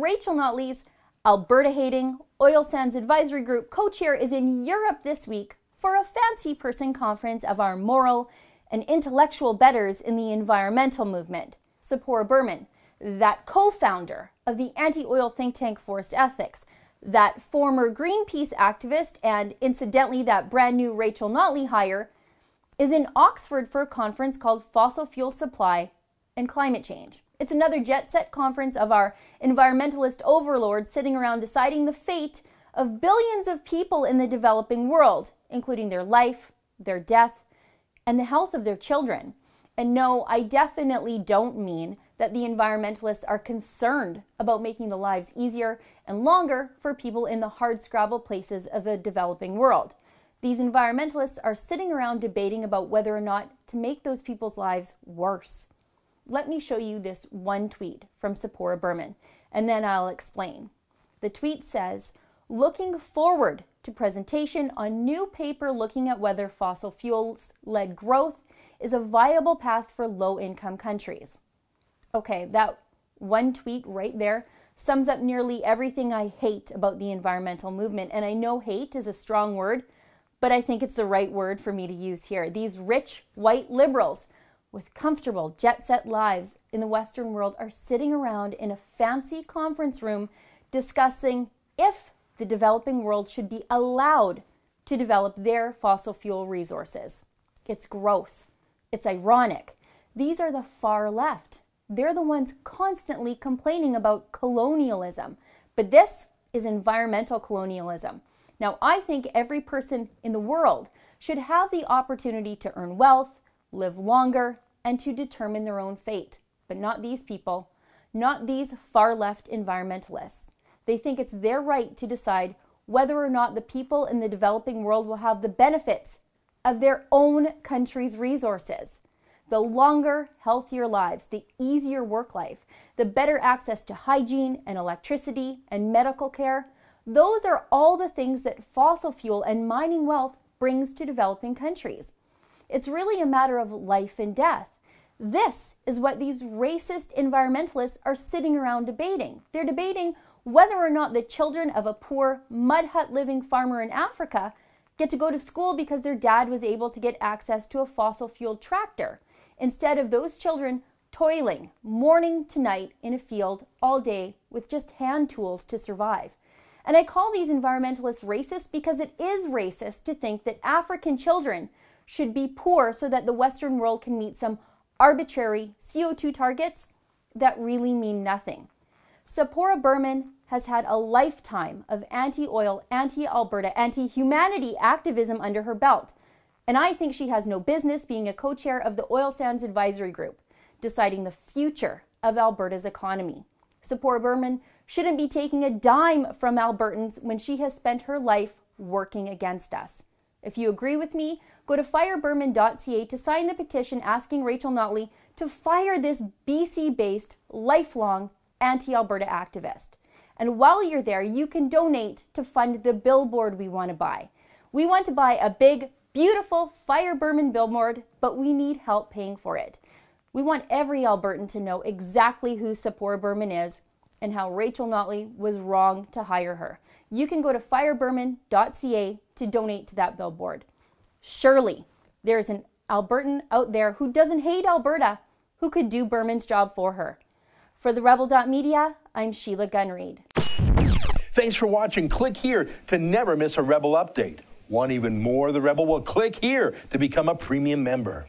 Rachel Notley's Alberta hating oil sands advisory group co chair is in Europe this week for a fancy person conference of our moral and intellectual betters in the environmental movement. Tzeporah Berman, that co founder of the anti oil think tank Forest Ethics, that former Greenpeace activist, and incidentally, that brand new Rachel Notley hire, is in Oxford for a conference called Fossil Fuel Supply and Climate Change. It's another jet set conference of our environmentalist overlords sitting around deciding the fate of billions of people in the developing world, including their life, their death, and the health of their children. And no, I definitely don't mean that the environmentalists are concerned about making the lives easier and longer for people in the hardscrabble places of the developing world. These environmentalists are sitting around debating about whether or not to make those people's lives worse. Let me show you this one tweet from Tzeporah Berman, and then I'll explain. The tweet says, looking forward to presentation on new paper looking at whether fossil fuels led growth is a viable path for low income countries. Okay, that one tweet right there sums up nearly everything I hate about the environmental movement. And I know hate is a strong word, but I think it's the right word for me to use here. These rich white liberals with comfortable jet set lives in the Western world are sitting around in a fancy conference room discussing if the developing world should be allowed to develop their fossil fuel resources. It's gross. It's ironic. These are the far left. They're the ones constantly complaining about colonialism. But this is environmental colonialism. Now, I think every person in the world should have the opportunity to earn wealth, live longer, and to determine their own fate. But not these people, not these far left environmentalists. They think it's their right to decide whether or not the people in the developing world will have the benefits of their own country's resources. The longer, healthier lives, the easier work life, the better access to hygiene and electricity and medical care, those are all the things that fossil fuel and mining wealth brings to developing countries. It's really a matter of life and death. This is what these racist environmentalists are sitting around debating. They're debating whether or not the children of a poor mud hut living farmer in Africa get to go to school because their dad was able to get access to a fossil fueled tractor, instead of those children toiling morning to night in a field all day with just hand tools to survive. And I call these environmentalists racist because it is racist to think that African children should be poor so that the Western world can meet some arbitrary CO2 targets that really mean nothing. Tzeporah Berman has had a lifetime of anti oil, anti Alberta, anti humanity activism under her belt. And I think she has no business being a co chair of the Oil Sands Advisory Group, deciding the future of Alberta's economy. Tzeporah Berman shouldn't be taking a dime from Albertans when she has spent her life working against us. If you agree with me, go to fireberman.ca to sign the petition asking Rachel Notley to fire this BC based, lifelong anti Alberta activist. And while you're there, you can donate to fund the billboard we want to buy. We want to buy a big, beautiful Fire Berman billboard, but we need help paying for it. We want every Albertan to know exactly who Tzeporah Berman is and how Rachel Notley was wrong to hire her. You can go to fireberman.ca to donate to that billboard. Surely there's an Albertan out there who doesn't hate Alberta who could do Berman's job for her. For the Rebel.media, I'm Sheila Gunn-Reid. Thanks for watching. Click here to never miss a Rebel update. Want even more of the Rebel? Well, click here to become a premium member.